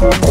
Thank